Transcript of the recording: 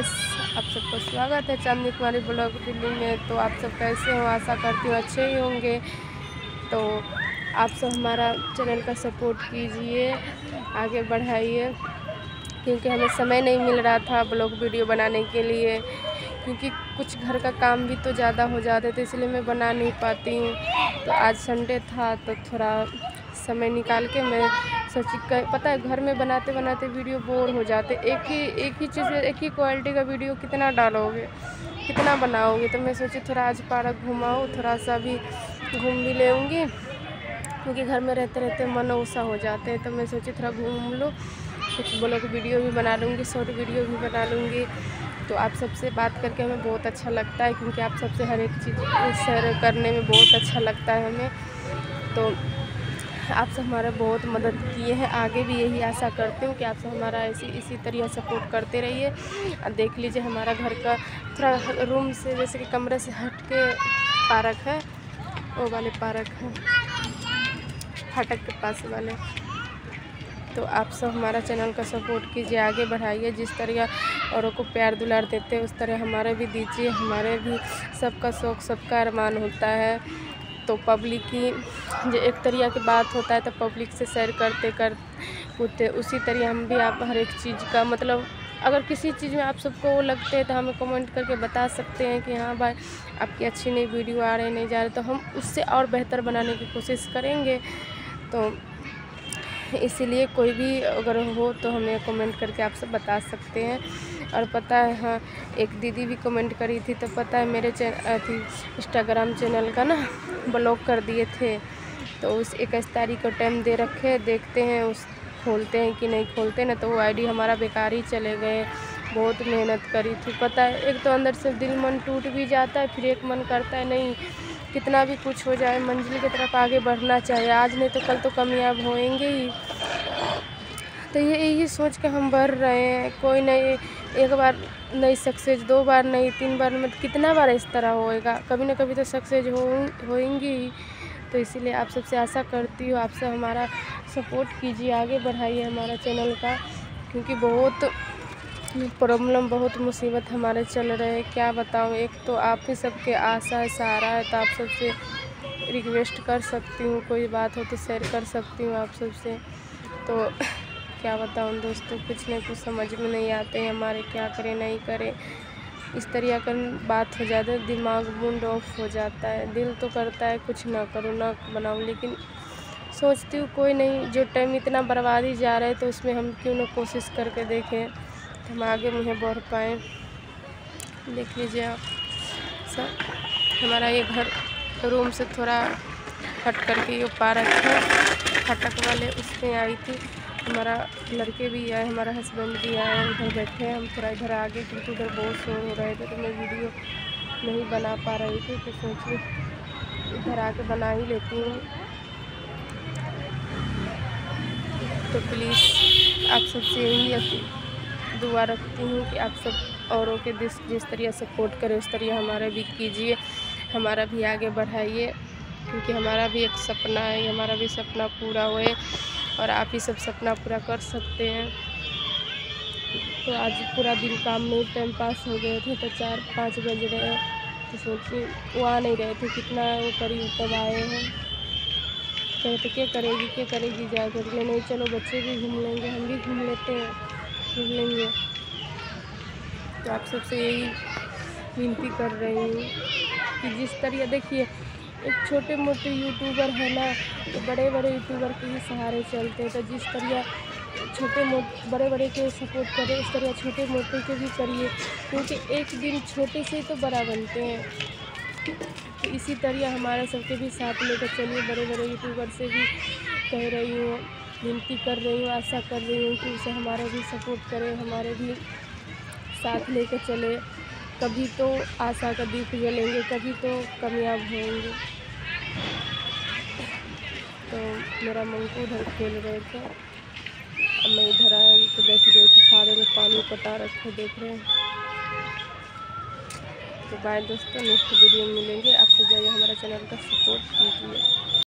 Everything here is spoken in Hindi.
गाइस आप सबका स्वागत है चांदनी कुमारी ब्लॉग दिल्ली में। तो आप सब कैसे हो? आशा करती हूँ अच्छे ही होंगे। तो आप सब हमारा चैनल का सपोर्ट कीजिए, आगे बढ़ाइए, क्योंकि हमें समय नहीं मिल रहा था ब्लॉग वीडियो बनाने के लिए, क्योंकि कुछ घर का काम भी तो ज़्यादा हो जाते थे, इसलिए मैं बना नहीं पाती हूँ। तो आज संडे था तो थोड़ा समय निकाल के मैं सोची पता है, घर में बनाते बनाते वीडियो बोर हो जाते। एक ही एक ही चीज़, एक ही क्वालिटी का वीडियो कितना डालोगे? कितना बनाओगे? तो मैं सोची थोड़ा आज पार्क घुमाऊँ, थोड़ा सा भी घूम भी लेंगी। क्योंकि घर में रहते रहते मन ऊसा हो जाते हैं तो मैं सोची थोड़ा घूम लूँ। कुछ ब्लॉग वीडियो भी बना लूँगी शॉर्ट वीडियो भी बना लूँगी। तो आप सबसे बात करके हमें बहुत अच्छा लगता है, क्योंकि आप सबसे हर एक चीज़ शेयर करने में बहुत अच्छा लगता है हमें। तो आप सब हमारा बहुत मदद किए हैं। आगे भी यही आशा करती हूँ कि आप सब हमारा ऐसी, इसी तरह सपोर्ट करते रहिए। देख लीजिए हमारा घर का थोड़ा रूम से जैसे कि कमरे से हट के पार्क है, वो वाले पार्क है, फाटक के पास वाले। तो आप सब हमारा चैनल का सपोर्ट कीजिए, आगे बढ़ाइए, जिस तरह औरों को प्यार दुलार देते हैं, उस तरह हमारे भी दीजिए। हमारे भी सबका शौक़, सबका अरमान होता है। तो पब्लिक की एक तरह की बात होता है तो पब्लिक से शेयर करते करते उसी तरह हम भी आप हर एक चीज़ का मतलब अगर किसी चीज़ में आप सबको वो लगते हैं तो हमें कमेंट करके बता सकते हैं कि हाँ भाई, आपकी अच्छी नई वीडियो आ रही, नहीं जा रही तो हम उससे और बेहतर बनाने की कोशिश करेंगे। तो इसीलिए कोई भी अगर हो तो हमें कमेंट करके आप सब बता सकते हैं। और पता है हाँ एक दीदी भी कमेंट करी थी तो पता है मेरे चैनल इंस्टाग्राम चैनल का ना ब्लॉक कर दिए थे। तो उस इक्कीस तारीख को टाइम दे रखे देखते हैं उस, खोलते हैं कि नहीं खोलते, ना तो वो आईडी हमारा बेकार ही चले गए। बहुत मेहनत करी थी। पता है, एक तो अंदर से दिल मन टूट भी जाता है, फिर एक मन करता है, नहीं, कितना भी कुछ हो जाए, मंजिल की तरफ़ आगे बढ़ना चाहिए। आज नहीं तो कल तो कामयाब होएँगे ही। तो ये यही सोच के हम बढ़ रहे हैं। कोई नहीं, एक बार नहीं सक्सेस दो बार नहीं, तीन बार मतलब कितना बार इस तरह होएगा? कभी ना कभी तो सक्सेस होएँगी ही। तो इसीलिए आप सबसे आशा करती हूँ आपसे हमारा सपोर्ट कीजिए, आगे बढ़ाइए हमारा चैनल का, क्योंकि बहुत प्रॉब्लम बहुत मुसीबत हमारे चल रहे हैं। क्या बताऊँ? एक तो आप ही सबके आशा है, सहारा है तो आप सबसे रिक्वेस्ट कर सकती हूँ, कोई बात हो तो शेयर कर सकती हूँ आप सबसे। तो क्या बताऊँ दोस्तों, कुछ ना कुछ समझ में नहीं आते हैं हमारे क्या करें, नहीं करें। इस तरह का बात हो जाता है, दिमाग मुंड ऑफ़ हो जाता है, दिल तो करता है कुछ ना करूँ, ना बनाऊँ, लेकिन सोचती हूँ कोई नहीं, जो टाइम इतना बर्बाद ही जा रहा है तो उसमें हम क्यों ना कोशिश करके देखें तो हम आगे मुझे बढ़ पाएँ। देख लीजिए आप, सब हमारा ये घर रूम से थोड़ा हट करके ये पार्क है। फटक वाले उसमें आई थी। हमारा लड़के भी आए, हमारा हस्बैंड भी आए उधर बैठे, हम थोड़ा इधर आगे, क्योंकि उधर बहुत शोर हो रहे थे तो मैं वीडियो नहीं बना पा रही थी तो सोची इधर आके बना ही लेती हूँ। तो प्लीज़ आप सबसे यही दुआ रखती हूँ कि आप सब औरों के जिस जिस तरह सपोर्ट करें, उस तरह हमारा भी कीजिए, हमारा भी आगे बढ़ाइए। क्योंकि हमारा भी एक सपना है, हमारा भी सपना पूरा हुए और आप ही सब सपना पूरा कर सकते हैं। तो आज पूरा दिन काम में टाइम पास हो गए थे तो चार, पाँच बज रहे तो सोचिए वो आ नहीं रहे थे, कितना वो करीब तब आए हैं। कहते क्या करेगी क्या करेगी जा कर करके नहीं, चलो बच्चे भी घूम लेंगे, हम भी घूम लेते हैं, घूम लेंगे। तो आप सबसे यही विनती कर रही हूँ कि जिस तरह, देखिए एक छोटे मोटे यूट्यूबर है ना तो बड़े बड़े यूट्यूबर के ही सहारे चलते हैं तो जिस तरह छोटे मोटे बड़े बड़े के सपोर्ट करें, उस तरह छोटे मोटे के भी करिए, क्योंकि एक दिन छोटे से तो बड़ा बनते हैं। तो इसी तरह हमारे सबके भी साथ लेकर चलिए बड़े बड़े यूट्यूबर से भी कह रही हूँ, विनती कर रही हूँ, आशा कर रही हूँ कि उसे हमारा भी सपोर्ट करें, हमारे भी साथ लेकर चले। कभी तो आशा का दीप जलेंगे कभी तो कामयाब होंगे। तो मेरा मंकू उधर खेल रहे थे। अब मैं इधर आया तो बैठ थी सारे में पानी पटा रखे, देख रहे हैं। तो बाय दोस्तों नेक्स्ट वीडियो में मिलेंगे। आपसे जाइए हमारा चैनल का सपोर्ट कीजिए।